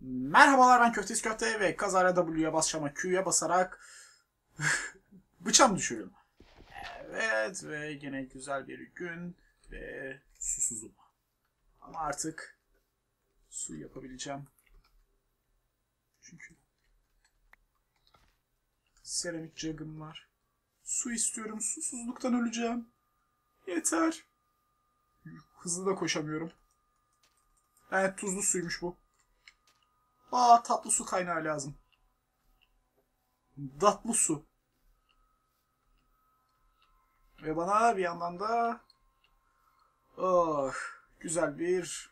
Merhabalar ben Köftes Köfte ve kazara W'ye basacağıma Q'ya basarak bıçağımı düşürüyorum. Evet ve yine güzel bir gün ve susuzum. Ama artık su yapabileceğim. Çünkü seramik jug'ım var. Su istiyorum. Susuzluktan öleceğim. Yeter. Hızlı da koşamıyorum. Evet tuzlu suymuş bu. Aa tatlı su kaynağı lazım. Tatlı su. Ve bana bir yandan da oh, güzel bir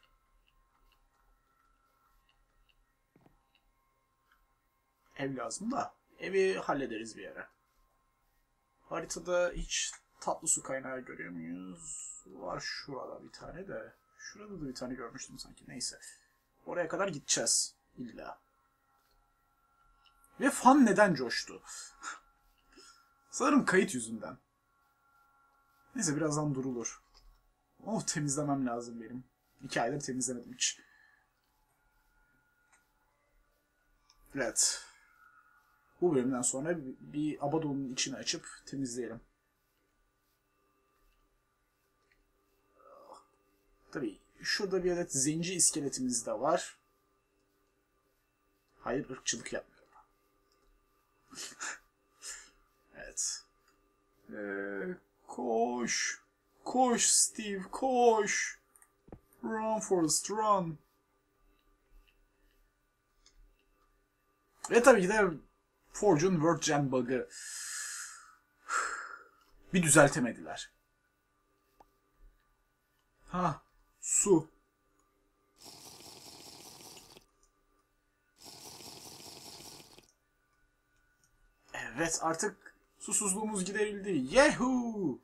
ev lazım da evi hallederiz bir yere. Haritada hiç tatlı su kaynağı görüyor muyuz? Var şurada bir tane de. Şurada da bir tane görmüştüm sanki. Neyse. Oraya kadar gideceğiz. İlla. Ve fan neden coştu? Sanırım kayıt yüzünden. Neyse birazdan durulur. Oh temizlemem lazım benim. İki aydır temizlemedim hiç. Evet. Bu bölümden sonra bir Abaddon'un içini açıp temizleyelim. Tabii şurada bir adet zenci iskeletimiz de var. Hayır ırkçılık yapmıyorum. evet. Ee, koş. Koş Steve koş. Run Forrest run. Ve tabii ki de Forge'un Word Gen bug'ı bir düzeltemediler. Ha, su. Evet, artık susuzluğumuz giderildi. Yahoo!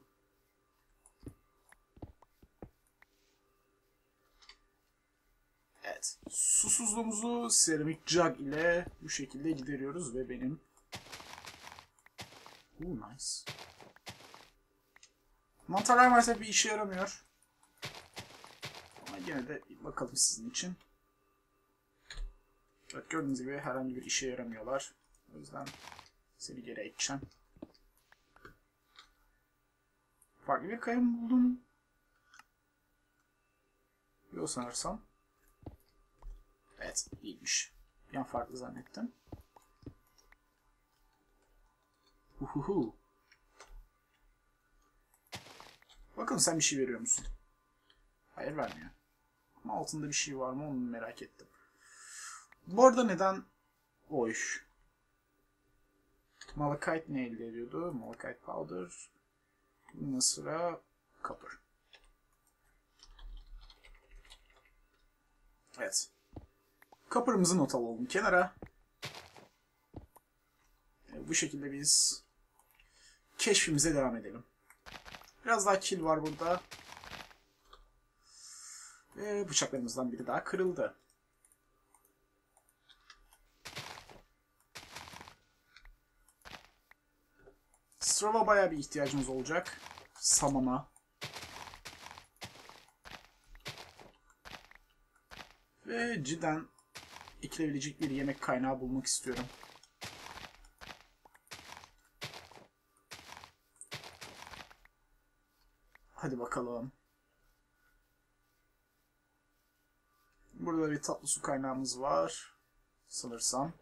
Evet, susuzluğumuzu seramik jug ile bu şekilde gideriyoruz ve benim Ooh, nice. Mantarlar maalesef bir işe yaramıyor. Ama yine de bakalım sizin için. Evet gördüğünüz gibi herhangi bir işe yaramıyorlar. O yüzden seni geri ekeceğim. Farklı bir kaya mı buldum? Yok sanırsam. Evet iyiymiş. Bir an farklı zannettim. Uhuhu. Bakın sen bir şey veriyor musun? Hayır vermiyor. Ama altında bir şey var mı onu merak ettim. Bu arada neden oy? Malachite ne elde ediyordu? Malachite powder. Bunun sıra copper. Evet. Copper'ımızı not alalım kenara. Bu şekilde biz keşfimize devam edelim. Biraz daha kill var burada. Ve bıçaklarımızdan biri daha kırıldı. Strava bayağı bir ihtiyacımız olacak. Samana. Ve cidden ekilebilecek bir yemek kaynağı bulmak istiyorum. Hadi bakalım. Burada bir tatlı su kaynağımız var. Sanırsam.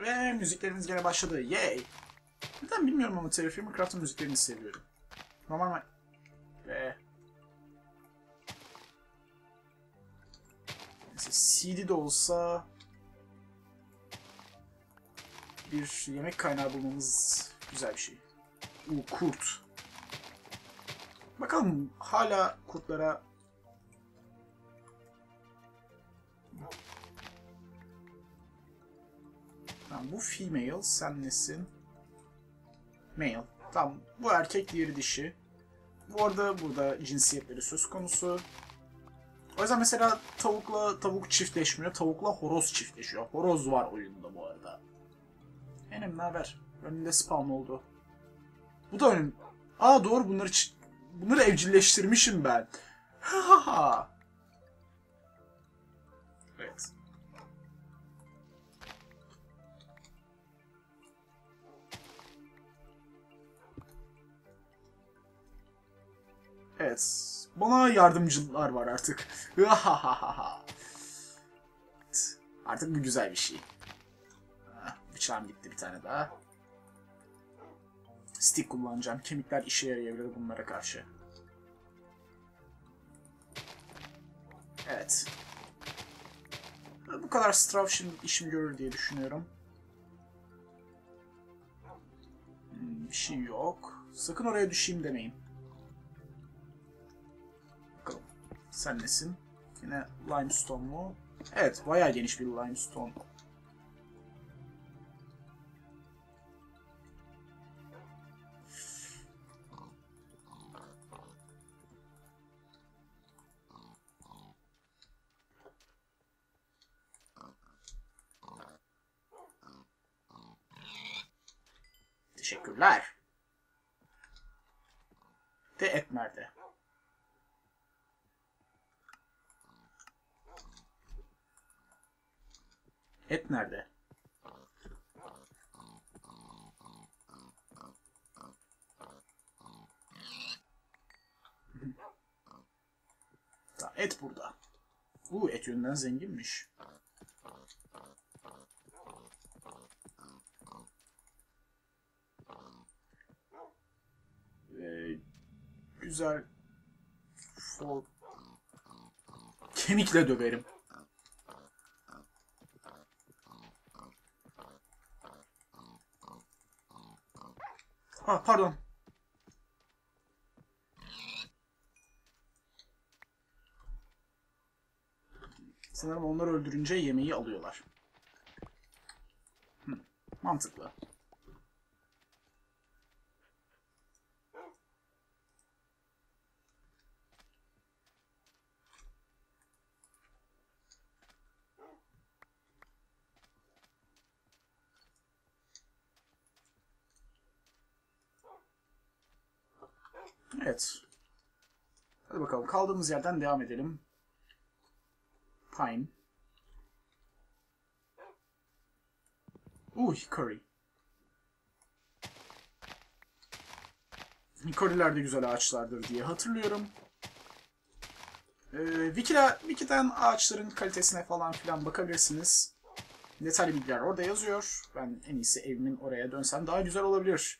Ve müziklerimiz gene başladı. Yay! Neden bilmiyorum ama Terraform Craft'ın müziklerini seviyorum. Normal Ve... Neyse CD de olsa... Bir yemek kaynağı bulmamız güzel bir şey. Uu, kurt. Bakalım hala kurtlara Tamam, bu female, sen nesin? Male. Tamam, bu erkek, diğeri dişi. Bu arada burada cinsiyetleri söz konusu. O yüzden mesela tavukla tavuk çiftleşmiyor, tavukla horoz çiftleşiyor. Horoz var oyunda bu arada. Benim ne haber? Önünde spawn oldu. Bu da önüm. Aa doğru bunları bunları evcilleştirmişim ben. Evet. Bana yardımcılar var artık. Artık bu güzel bir şey. Ah, Bıçağım gitti bir tane daha. Stick kullanacağım. Kemikler işe yarayabilir bunlara karşı. Evet. Bu kadar strav şimdi işimi görür diye düşünüyorum. Hmm, Bir şey yok. Sakın oraya düşeyim demeyin. Sen nesin? Yine limestone mu? Evet, bayağı geniş bir limestone. Et nerede? Et burada. Bu et yönünden zenginmiş. Ee, güzel fol kemikle döverim. Ha pardon. Sanırım onları öldürünce yemeği alıyorlar. Hı, mantıklı. Evet. Hadi bakalım kaldığımız yerden devam edelim. Pine. Uh, hickory. Hickory'ler de güzel ağaçlardır diye hatırlıyorum. Ee, Wiki'de, Wiki'den ağaçların kalitesine falan filan bakabilirsiniz. Detaylı bilgiler orada yazıyor. Ben en iyisi evimin oraya dönsem daha güzel olabilir.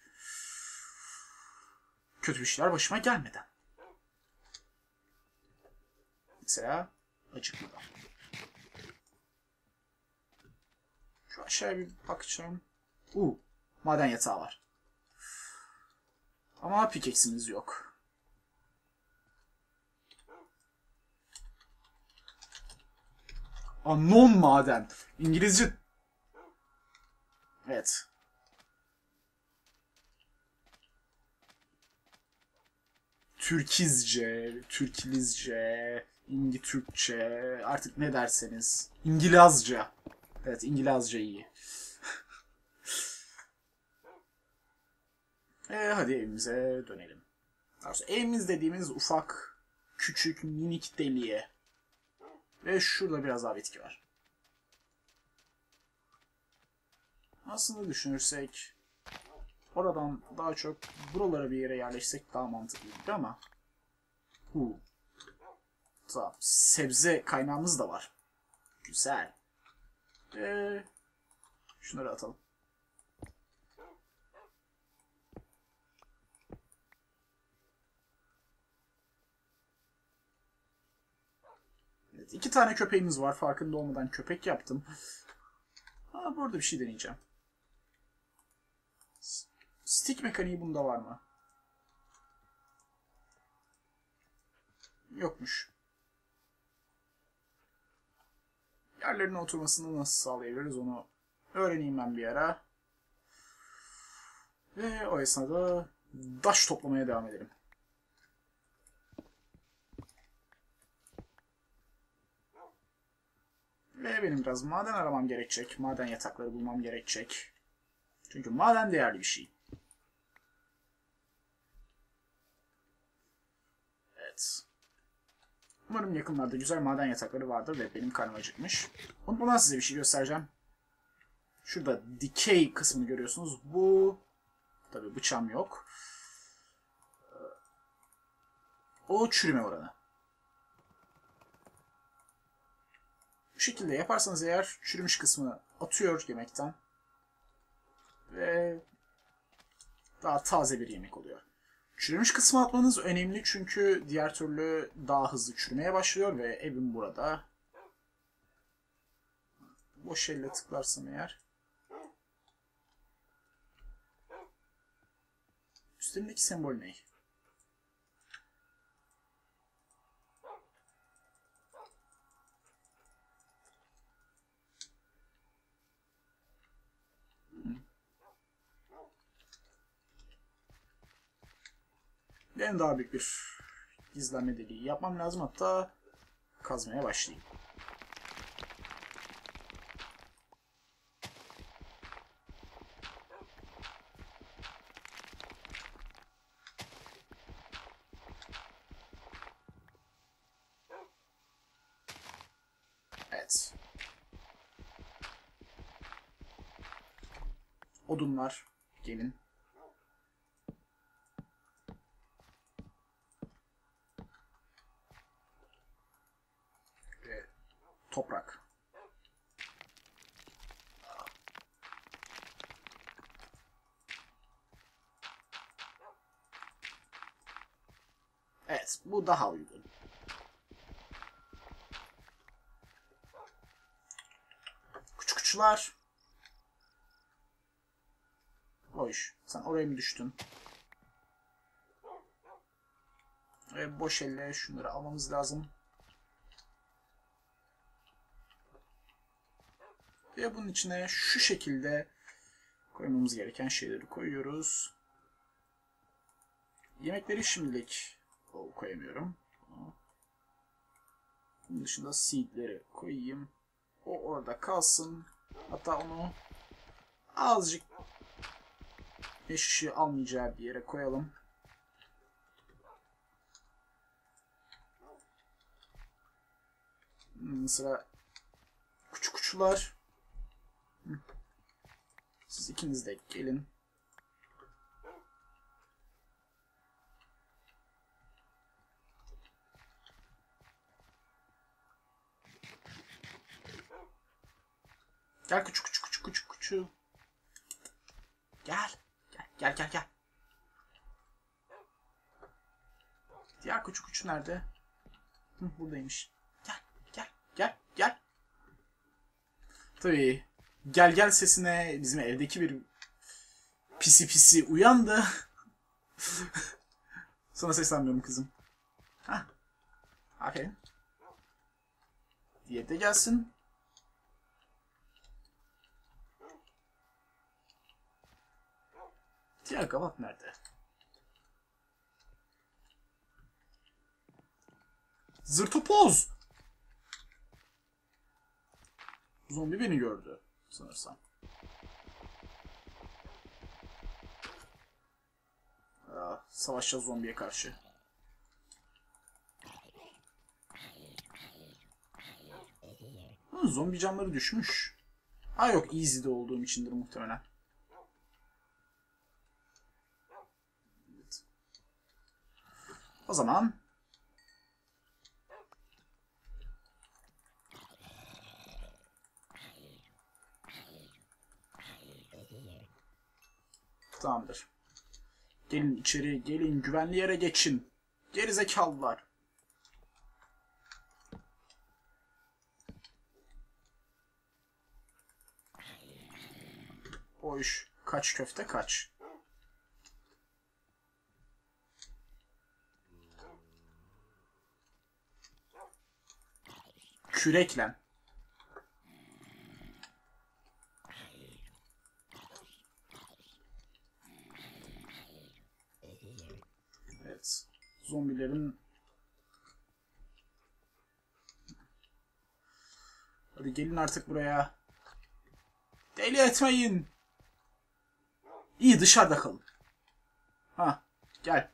Kötü bir şeyler başıma gelmeden. Mesela acıkmadan. Şu aşağıya bir bakacağım. Uh, maden yatağı var. Ama pickaxe'imiz yok. Unknown maden. İngilizce... Evet. Türkizce, Türkilizce, İngi artık ne derseniz. İngilizce. Evet, İngilizce iyi. e, hadi evimize dönelim. Daha evimiz dediğimiz ufak, küçük, minik deliğe. Ve şurada biraz daha bitki var. Aslında düşünürsek oradan daha çok buralara bir yere yerleşsek daha mantıklı gibi ama Hu. Tamam. Sebze kaynağımız da var. Güzel. Ee, şunları atalım. Evet, iki tane köpeğimiz var. Farkında olmadan köpek yaptım. Ha, burada bir şey deneyeceğim. Stick mekaniği bunda var mı? Yokmuş. Yerlerine oturmasını nasıl sağlayabiliriz onu öğreneyim ben bir ara. Ve o esnada daş toplamaya devam edelim. Ve benim biraz maden aramam gerekecek. Maden yatakları bulmam gerekecek. Çünkü maden değerli bir şey. Umarım yakınlarda güzel maden yatakları vardır ve benim karnım acıkmış. Unutmadan size bir şey göstereceğim. Şurada dikey kısmını görüyorsunuz. Bu tabi bıçağım yok. O çürüme oranı. Bu şekilde yaparsanız eğer çürümüş kısmı atıyor yemekten. Ve daha taze bir yemek oluyor. Çürümüş kısmı atmanız önemli çünkü diğer türlü daha hızlı çürümeye başlıyor ve evim burada. Boş elle tıklarsam eğer. Üstündeki sembol ne? Benim daha büyük bir gizlenme deliği yapmam lazım. Hatta kazmaya başlayayım. Evet. Odunlar gelin. Ve toprak. Evet, daha uygun. Küçük küçükler. Hoş. Sen oraya mı düştün? Ve boş elle şunları almamız lazım. Ve bunun içine şu şekilde koymamız gereken şeyleri koyuyoruz. Yemekleri şimdilik koyamıyorum. Bunun dışında seedleri koyayım. O orada kalsın. Hatta onu azıcık ışığı almayacağı bir yere koyalım. Mesela küçük uçlar. Siz ikiniz de gelin. Gel küçük küçük küçük küçük küçük. Gel. Gel gel gel gel. Küçük küçük nerede? Hı, buradaymış. Gel gel gel gel. Tabii gel gel sesine bizim evdeki bir pisi pisi uyandı. Sana seslenmiyorum kızım. Ha. Aferin. Diğeri de gelsin. Diğer gavat nerede? Zırtopoz! Zombi beni gördü sanırsam. Savaşacağız zombiye karşı. Hı, zombi canları düşmüş. Ha yok easy'de olduğum içindir muhtemelen. O zaman Tamamdır. Gelin içeri, gelin güvenli yere geçin. Geri zekalılar. O iş kaç köfte kaç. Küreklen. Evet. Zombilerin Hadi gelin artık buraya. Deli etmeyin. İyi dışarıda kalın. Ha, gel.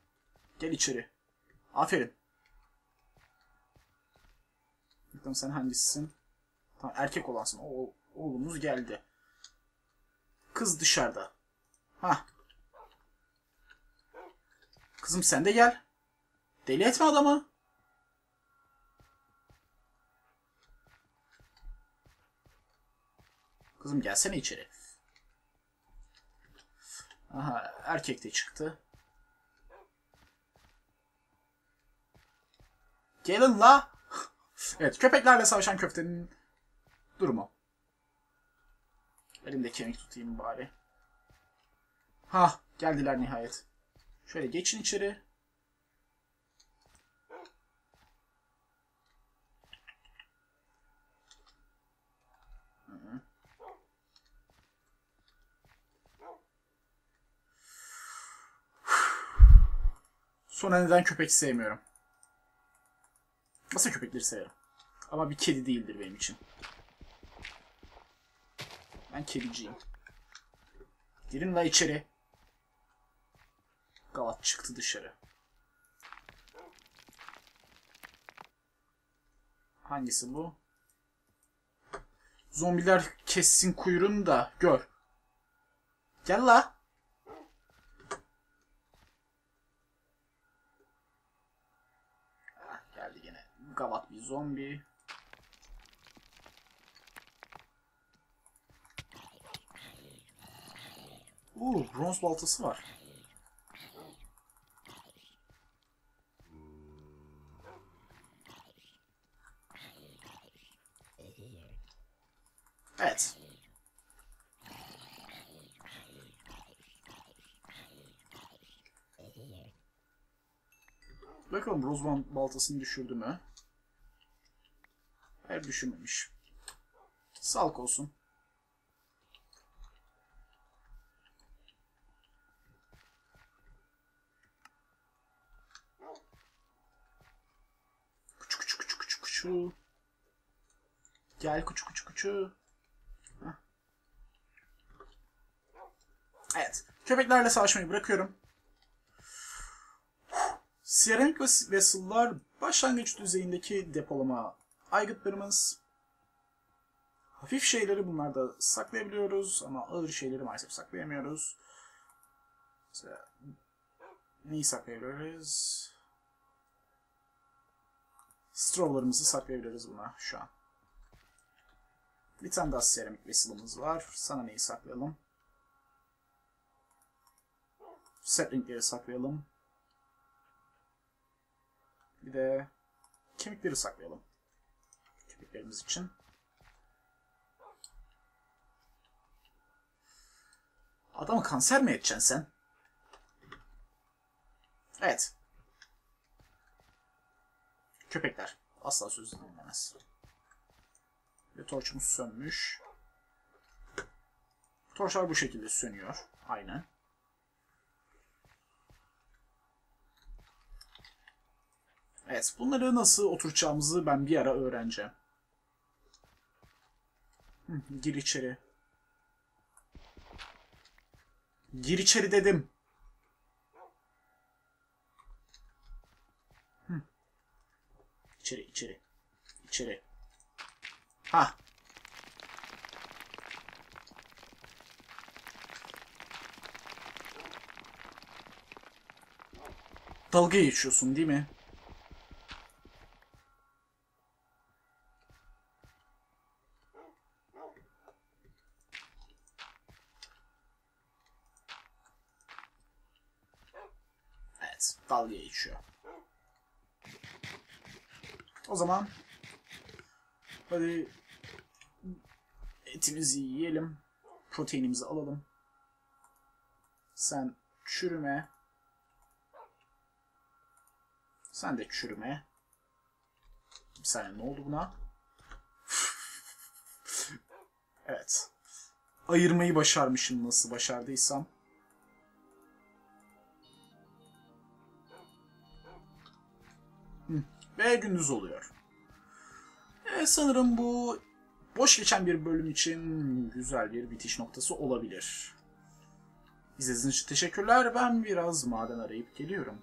Gel içeri. Aferin. Bakalım sen hangisisin? Tamam erkek olansın. O, oğlumuz geldi. Kız dışarıda. Ha. Kızım sen de gel. Deli etme adamı. Kızım gelsene içeri. Aha erkek de çıktı. Gelin la. Evet köpeklerle savaşan köftenin durumu. Elimde kemik tutayım bari. Ha geldiler nihayet. Şöyle geçin içeri. Sonra neden köpek sevmiyorum? Nasıl köpekleri severim? Ama bir kedi değildir benim için. Ben kediciyim. Girin la içeri. Galat çıktı dışarı. Hangisi bu? Zombiler kessin kuyruğunu da gör. Gel la. Ah, geldi yine. Gavat bir zombi. Uuu bronz baltası var. Evet. Bakalım Rozman baltasını düşürdü mü? Hayır düşürmemiş. Sağlık olsun. Kuçu kuçu kuçu kuçu kuçu. Gel kuçu kuçu. Hah. Evet. Köpeklerle savaşmayı bırakıyorum. Seramik ves- vessel'lar başlangıç düzeyindeki depolama aygıtlarımız. Hafif şeyleri bunlarda saklayabiliyoruz ama ağır şeyleri maalesef saklayamıyoruz. Mesela neyi saklayabiliriz? Strawlarımızı saklayabiliriz buna şu an. Bir tane daha seramik vessel'ımız var. Sana neyi saklayalım? Setlingleri saklayalım. Bir de kemikleri saklayalım. Köpeklerimiz için. Adamı kanser mi edeceksin sen? Evet. Köpekler. Asla söz dinlemez. Ve torçumuz sönmüş. Torçlar bu şekilde sönüyor. Aynen. Evet, bunları nasıl oturacağımızı ben bir ara öğreneceğim. Gir içeri. Gir içeri dedim. İçeri, içeri. İçeri. Ha. Dalga geçiyorsun değil mi? Evet, geçiyor. O zaman hadi etimizi yiyelim. Proteinimizi alalım. Sen çürüme. Sen de çürüme. Bir saniye ne oldu buna? evet. Ayırmayı başarmışım nasıl başardıysam. Ve gündüz oluyor. E, sanırım bu boş geçen bir bölüm için güzel bir bitiş noktası olabilir. İzlediğiniz için teşekkürler. Ben biraz maden arayıp geliyorum.